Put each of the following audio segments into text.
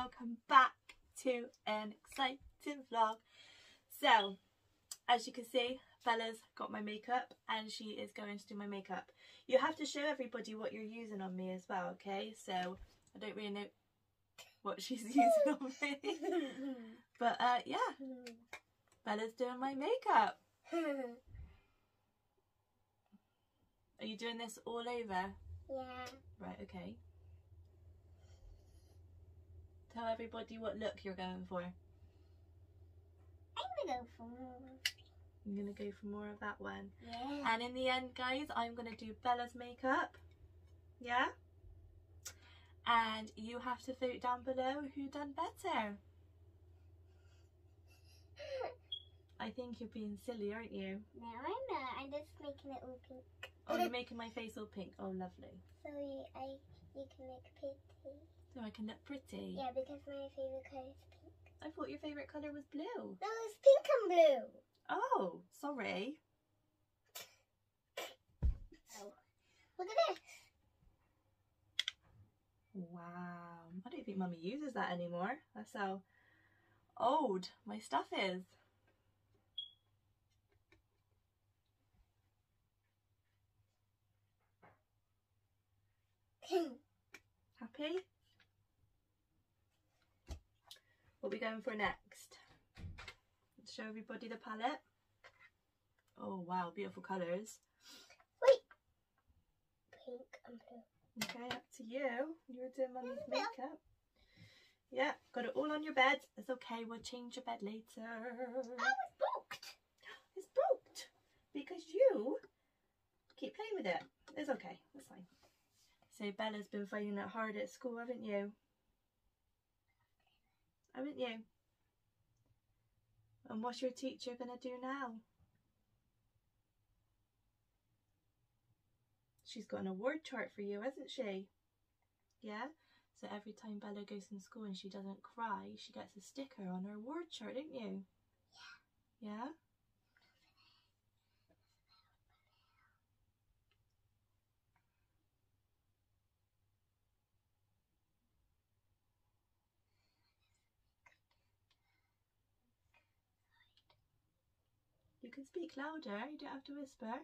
welcome back to an exciting vlog. So, as you can see, Bella's got my makeup and she is going to do my makeup. You have to show everybody what you're using on me as well, okay? So, I don't really know what she's using on me. But uh, yeah, Bella's doing my makeup. Are you doing this all over? yeah. Right, okay. Tell everybody what look you're going for. I'm gonna go for more. I'm gonna go for more of that one. Yeah. And in the end, guys, I'm gonna do Bella's makeup. Yeah? And you have to vote down below who done better. I think you're being silly, aren't you? No, I'm not. I'm just making it all pink. Oh, you're making my face all pink. Oh, lovely. So you, I, you can make pretty. So I can look pretty. Yeah, because my favorite color is pink. I thought your favourite colour was blue. No, it's pink and blue. Oh, sorry. Oh. Look at this. Wow. I don't think mummy uses that anymore. That's how old my stuff is. Happy? What are we going for next? Let's show everybody the palette. Oh wow, beautiful colours. Wait. Pink and blue. Okay, up to you. You're doing mummy's makeup. Yeah, got it all on your bed. It's okay, we'll change your bed later. Oh, it's booked. It's booked because you keep playing with it. It's okay, it's fine. So Bella's been finding it hard at school, haven't you? Haven't you? And what's your teacher gonna do now? She's got an award chart for you, hasn't she? Yeah? So every time Bella goes in school and she doesn't cry, she gets a sticker on her award chart, don't you? Yeah. Yeah? Can speak louder, you don't have to whisper,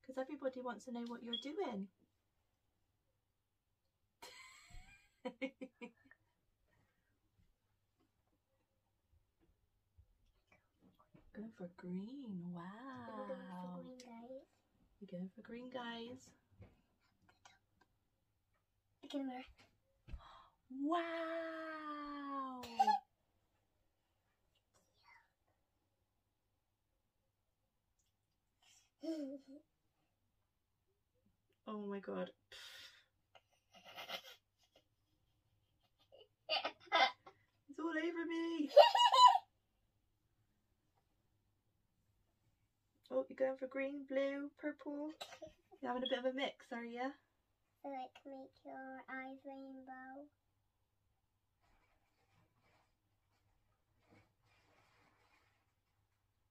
because everybody wants to know what you're doing. Go for green, wow. going for green, guys. You're going for green, guys. Look in the mirror. Wow! Oh my god. It's all over me. Oh, you're going for green, blue, purple. You're having a bit of a mix, are you? so it can make your eyes rainbow.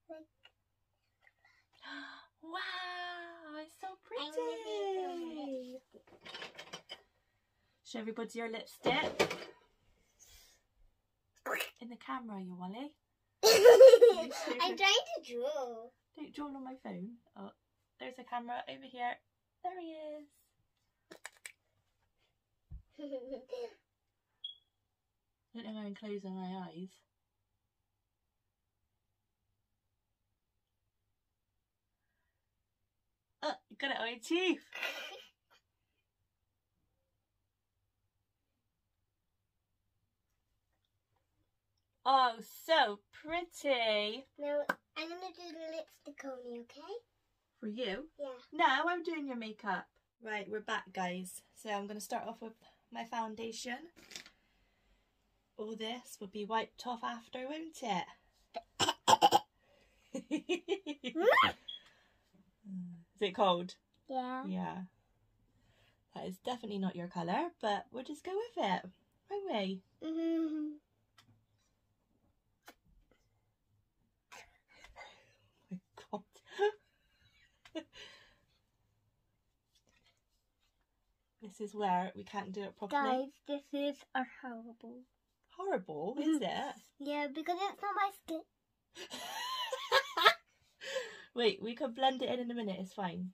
Like, Wow, it's so I'm gonna do some pretty. Show everybody your lipstick. In the camera, you Wally. I'm trying to draw. Don't draw on my phone. Oh, there's a camera over here. There he is. I don't know how I'm closing my eyes. Oh, you got it on your teeth. Oh, so pretty. now, I'm gonna do the lipstick only, okay? For you? Yeah. No, I'm doing your makeup. Right, we're back, guys. So I'm going to start off with my foundation. All this will be wiped off after, won't it? Is it cold? Yeah. Yeah. That is definitely not your colour, but we'll just go with it, won't we? Mm-hmm. Oh my god. This is where we can't do it properly. Guys, this is a horrible. Horrible, is mm-hmm. it? Yeah, because it's not my skin. Wait, we can blend it in in a minute. It's fine.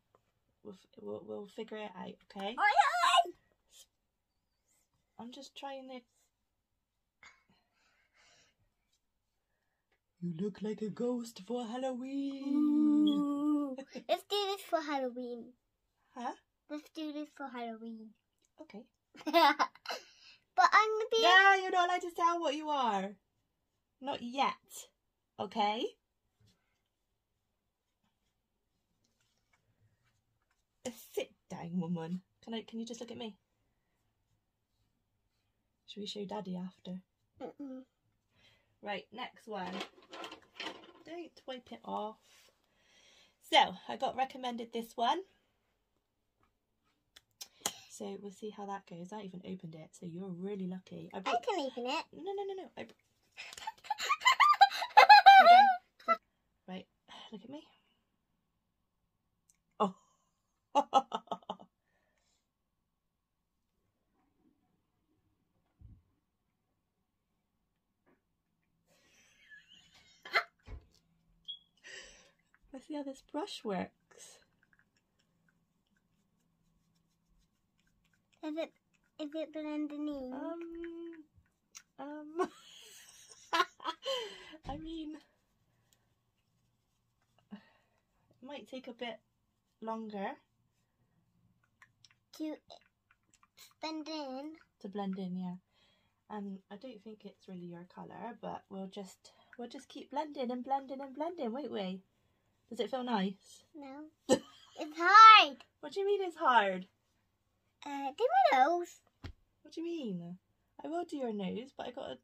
We'll, we'll, we'll figure it out, okay? Oh, oh, I'm just trying to. You look like a ghost for Halloween. Ooh. Let's do this for Halloween. Huh? Let's do this for Halloween. Okay. but I'm gonna be. Yeah, you're not allowed to tell what you are. Not yet. Okay? Sit down, woman. Can I? Can you just look at me? Should we show Daddy after? Mm-mm. Right, next one. Don't wipe it off. So, I got recommended this one. So, we'll see how that goes. I even opened it, so you're really lucky. I I can open it. No, no, no, no. I... br- Hold on. Right, look at me. Oh. Let's see how this brush works. Is it? Is it blending in? Um, um, I mean, it might take a bit longer to blend in. to blend in, yeah. And I don't think it's really your colour, but we'll just we'll just keep blending and blending and blending, won't we? Does it feel nice? No. it's hard. What do you mean it's hard? Uh, do my nose. What do you mean? I will do your nose, but I gotta.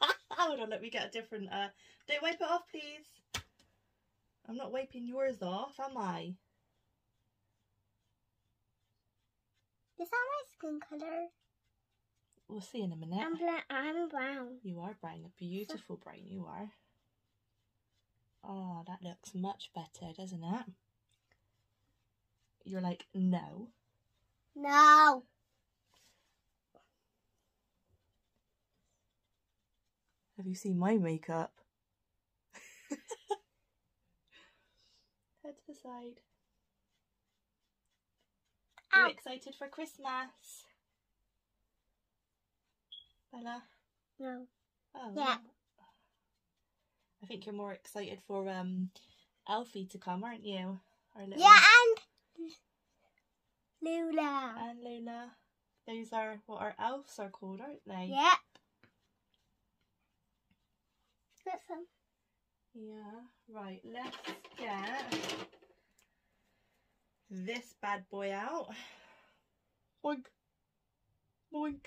Hold on, let me get a different. Uh, don't wipe it off, please. I'm not wiping yours off, am I? Is that my skin color? We'll see in a minute. I'm. I'm brown. You are brown, a beautiful brown. You are. Oh, that looks much better, doesn't it? You're like, no. No. Have you seen my makeup? Head to the side. Are Ow. you excited for Christmas? Bella? No. Oh. Yeah. I think you're more excited for um Elfie to come, aren't you? Yeah, and Lula. and Lola. Those are what our elves are called, aren't they? Yep. Got some. Yeah, right, let's get this bad boy out. Boink. Boink.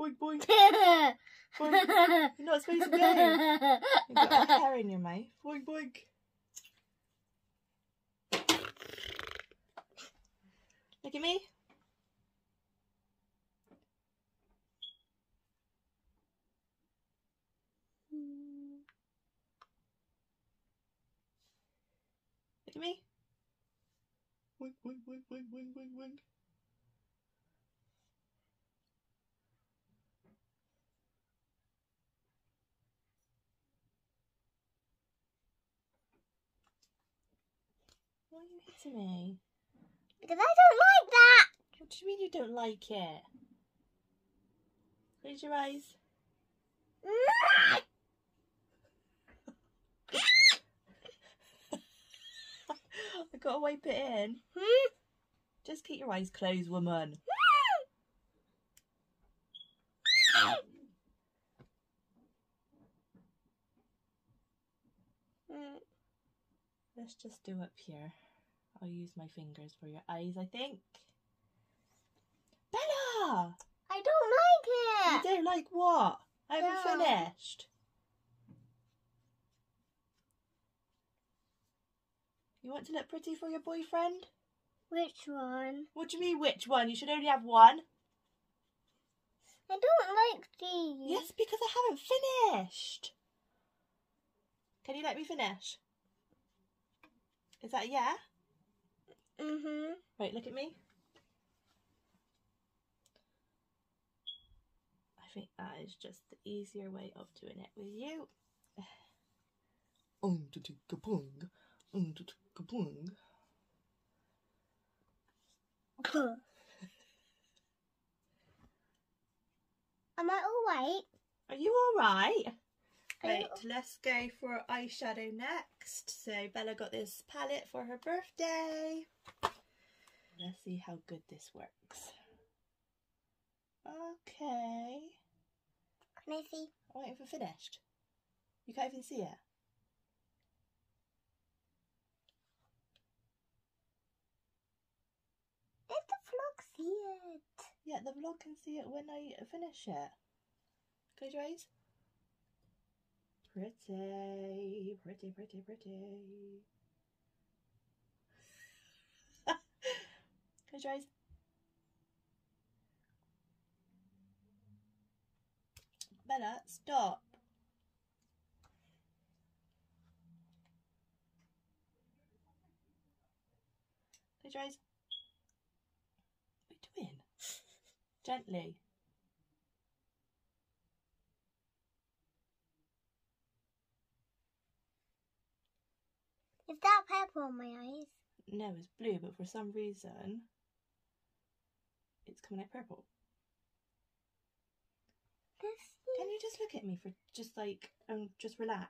Boink, boink. boink. You're not supposed to go. You've got a hair in your mouth. Boink, boink. Look at me. Look at me. Boink, boink, boink, boink, boink, boink, boink. You hitting me? because I don't like that. What do you mean you don't like it? Close your eyes. I gotta wipe it in. Just keep your eyes closed, woman. Let's just do up here. I'll use my fingers for your eyes, I think. Bella! I don't like it! You don't like what? I haven't No. finished. You want to look pretty for your boyfriend? Which one? What do you mean, which one? You should only have one. I don't like these. Yes, because I haven't finished. Can you let me finish? Is that yeah? Mhm. Right, look at me. I think that is just the easier way of doing it with you. Um, to take a pung. Um, to take a pung. Am I alright? Are you alright? Right, let's go for eyeshadow next. So Bella got this palette for her birthday. Let's see how good this works. Okay. Can I see? I ain't even finished. You can't even see it. Let the vlog see it. Yeah, the vlog can see it when I finish it. Close your eyes. Pretty, pretty, pretty, pretty. Close your eyes. Bella, stop. Close your eyes. What are you doing? Gently. Is that purple on my eyes? No, it's blue, but for some reason it's coming out purple. Let's Can you just look at me for just like um just relax?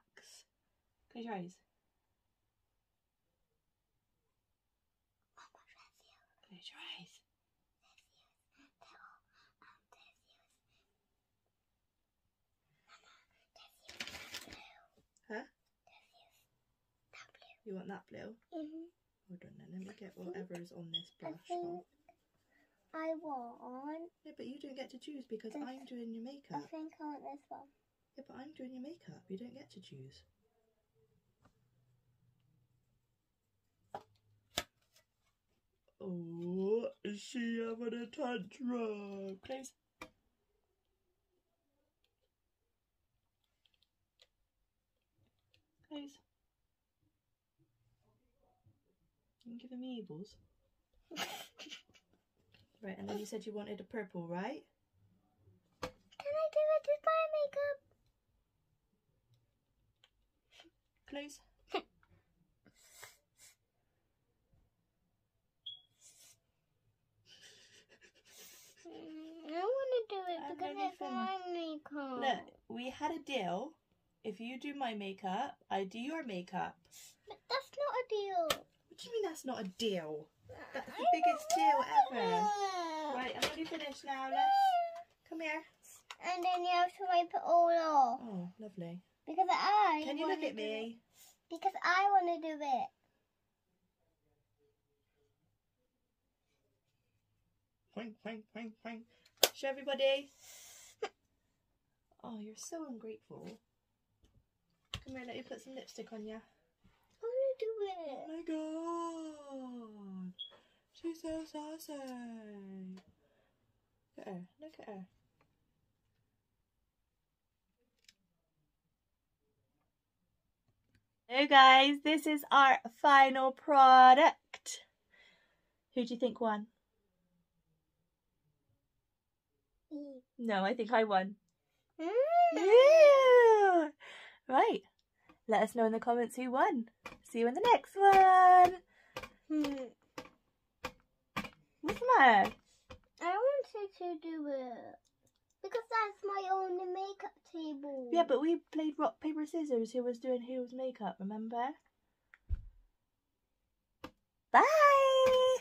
Close your eyes. Close your eyes. Huh? You want that blue? Mhm. Hold on then, let me get whatever's on this I brush think. I want. Yeah, but you don't get to choose because This- I'm doing your makeup. I think I want this one. Yeah, but I'm doing your makeup. You don't get to choose. Oh, is she having a tantrum? Close. You giving me evils? right, and then you said you wanted a purple, right? Can I do it with my makeup? Close. I want to do it I'm because it's my makeup. Look, we had a deal. If you do my makeup, I do your makeup. But that's not a deal. What do you mean that's not a deal? That's the biggest deal ever. Right, I'm already finished now. Let's come here. And then you have to wipe it all off. Oh, lovely. Because I. Can you look at it. me? Because I want to do it. Wing, wing, wing, wing. Show everybody. Oh, you're so ungrateful. Come here, let me put some lipstick on you. I want to do Oh my god. She's so saucy. Look at her. Look at her. Hey guys, this is our final product. Who do you think won? No, I think I won. Mm. Yeah. Right. Let us know in the comments who won. See you in the next one. Hmm. What's the matter? I wanted to do it. Because that's my only makeup table. Yeah, but we played rock, paper, scissors. Who was doing whose makeup, remember? Bye!